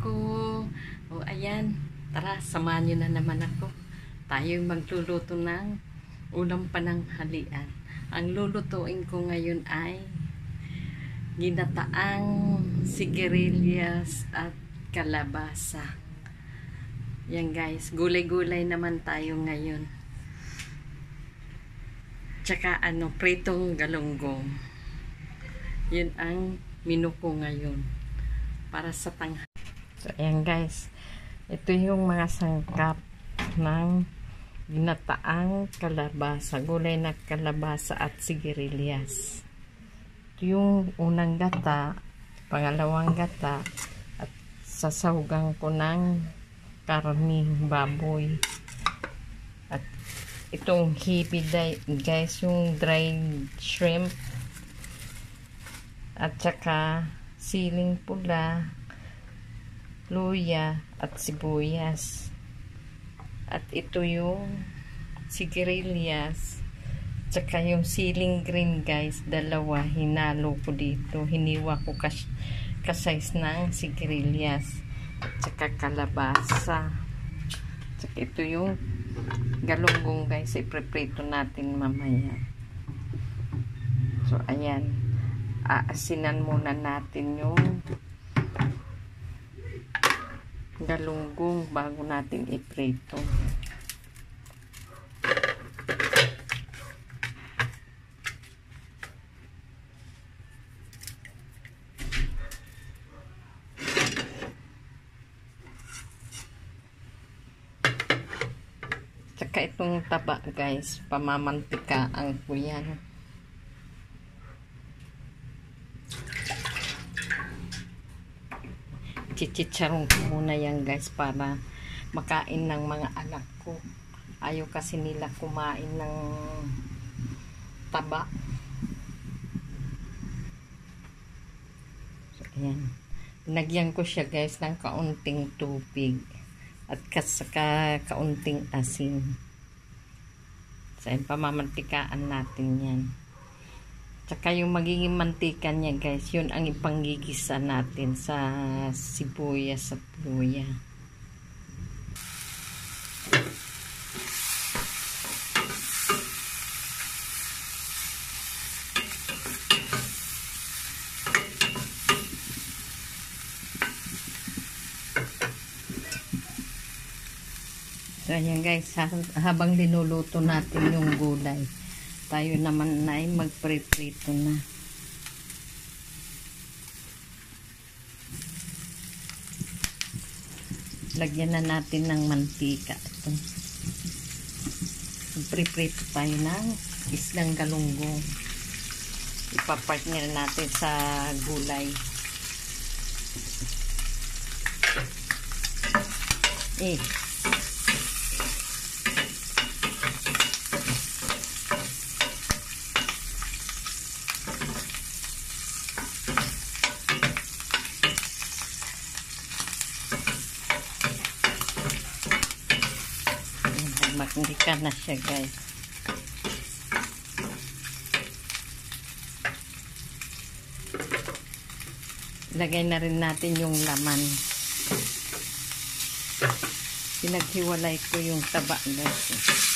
ko. O ayan, tara, samahan nyo na naman ako. Tayo magluluto ng ulam pananghalian. Ang lulutuin ko ngayon ay ginataang sigarilyas at kalabasa. Yan guys, gulay-gulay naman tayo ngayon. Tsaka ano, pritong galunggong. Yun ang menu ko ngayon. Para sa tanghali. So, ayan guys. Ito yung mga sangkap ng ginataang kalabasa. Gulay na kalabasa at sigarilyas. Ito yung unang gata, pangalawang gata, at sasahugan ko ng karning baboy. At itong hippie guys, yung dried shrimp. At saka siling pula, luya, at sibuyas. At ito yung sigarilyas. Tsaka yung siling green guys, dalawa, hinalo ko dito. Hiniwa ko kas kasize ng sigarilyas tsaka kalabasa tsaka ito yung galunggong guys ipreprito natin mamaya so ayan aasinan muna natin yung galunggong bago natin iprito Tsaka itong taba guys, pamamantikaan ko yan. Chichicharong ko muna yan guys para makain ng mga anak ko. Ayaw kasi nila kumain ng taba. So, ayan. Nagyan ko siya guys ng kaunting tubig at kasaka kaunting asin. So, pamamantikaan natin yan. Tsaka yung magiging mantika niya guys, yun ang ipanggigisa natin sa sibuyas sa luya. So, ayan guys, habang linuluto natin yung gulay, tayo naman na ay magprito na. Lagyan na natin ng mantika. Ito. Magpriprito tayo ng islang galunggong. Ipapartner natin sa gulay. Eh, Magmika na siya guys. Lagay na rin natin yung laman. Pinaghiwalay ko yung taba guys.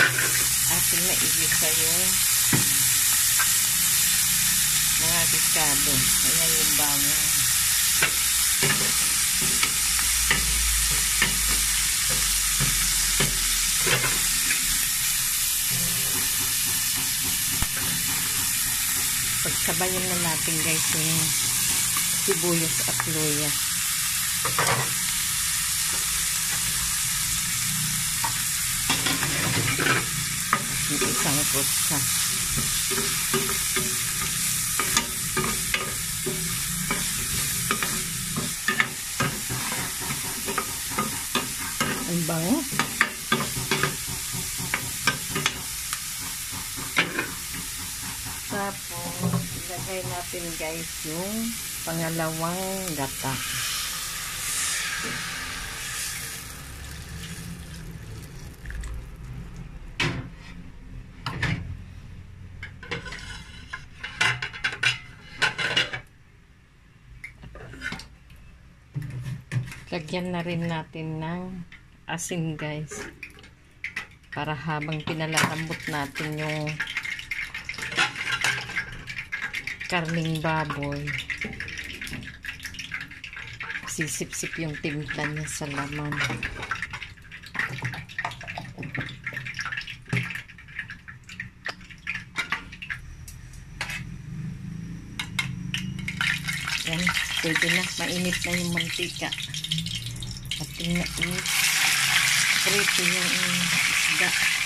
Ating naigisa yung mga pikado. Ayan yung bango. Pagsabayan na natin guys yung sibuyas at luya. Yung isang kutsa. bango. Tapos, ilagay natin guys yung pangalawang gata. Lagyan na rin natin ng asin guys. Para habang pinalalambot natin yung karning baboy. Sisip-sip yung timpla niya sa laman. Yan, pwede na. Mainit na yung mantika. At na i-prito yung isda.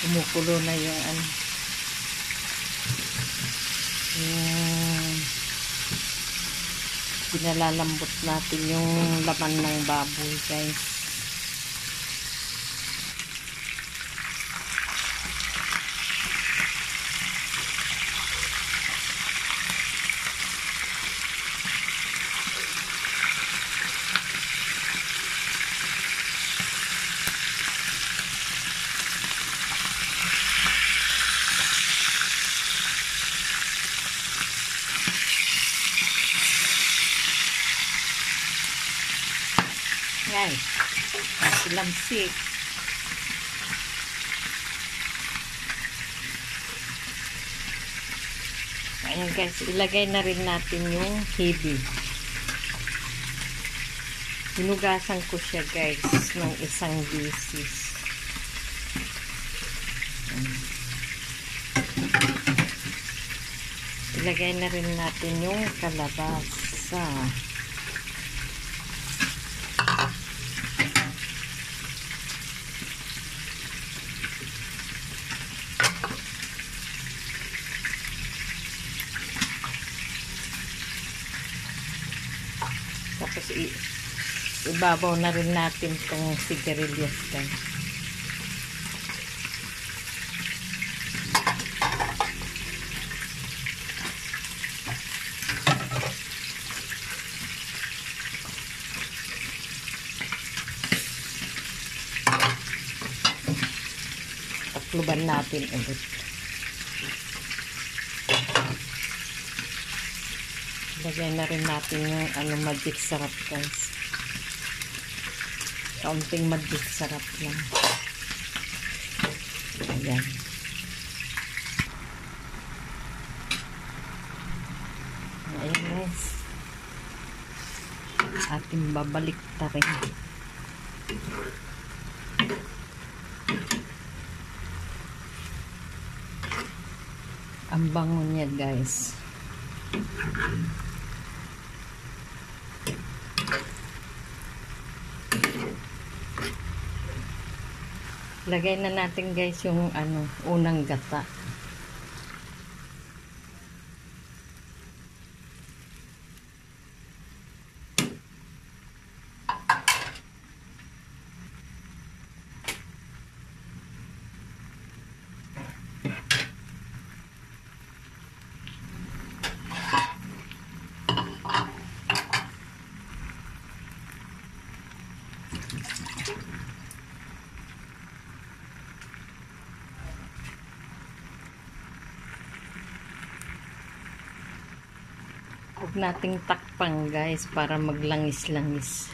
Kumukulo na yung ano. Yung pinalalambot natin yung laman ng baboy guys Yan. Silamsik. Ayan guys, ilagay na rin natin yung hibi. Hinugasan ko siya guys ng isang bisis. Ilagay na rin natin yung kalabasa. Tapos i ibabaw na rin natin itong sigarilyas guys. Takluban natin ulit. Lagyan na rin natin yung ano, magic sarap guys. Kaunting magic sarap lang. Ayan. Ayan guys. Ating babalik ta. Ang bango niya guys. Lagay na natin guys yung ano, unang gata. Huwag nating takpang guys para maglangis-langis.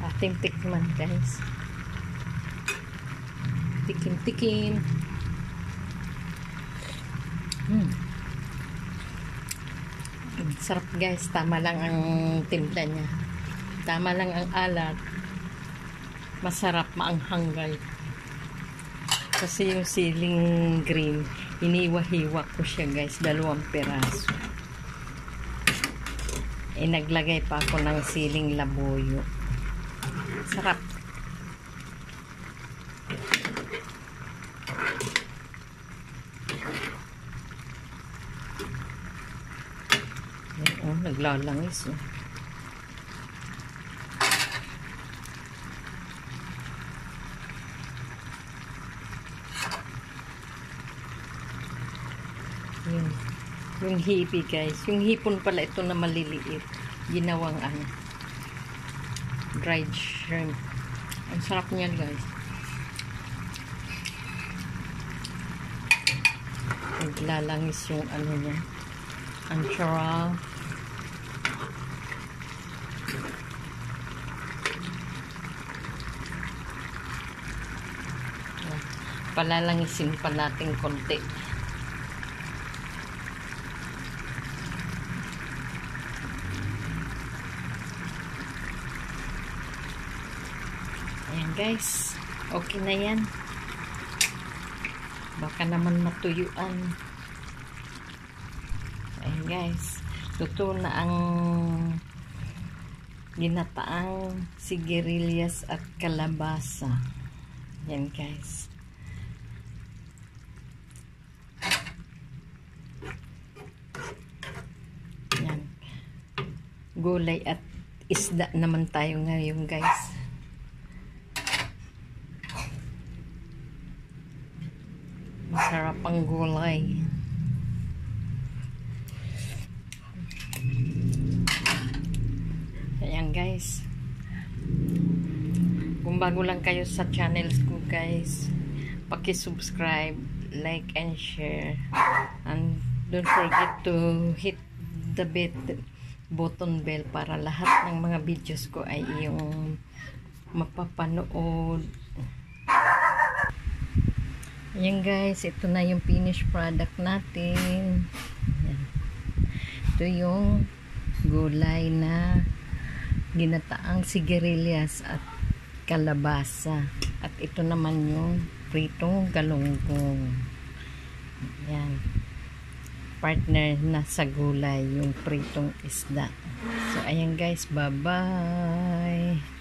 Ating tikman guys. Tikin-tikin. Hmm. Sarap guys, tama lang ang timpla niya. Tama lang ang alat. Masarap, maanghang guys. Kasi yung siling green, iniwa-hiwa ko siya guys, dalawang peraso. Eh, naglagay pa ako ng siling labuyo. Sarap. Ayan, oh, naglalangis oh. Yun. Yung hipi guys. Yung hipon pala ito na maliliit. Ginawang ano. Dried shrimp. Ang sarap niyan guys. Naglalangis yung ano niya. Ang sarap. Palalangisin pa natin konti. Ayan guys. Okay na yan. Baka naman matuyuan. Ayan guys. Luto na ang ginataang sigarilyas at kalabasa. Yan guys. Yan. Gulay at isda naman tayo ngayon guys. Masarap ang gulay. Ayan guys. Kung bago lang kayo sa channels ko guys, paki-subscribe, like and share. And don't forget to hit the bit button bell para lahat ng mga videos ko ay yung mapapanood. Ayan guys, ito na yung finished product natin. Ayan. Ito yung gulay na ginataang sigarilyas at kalabasa. At ito naman yung pritong galunggong. Ayan. Partner na sa gulay yung pritong isda. So, ayan guys, bye-bye.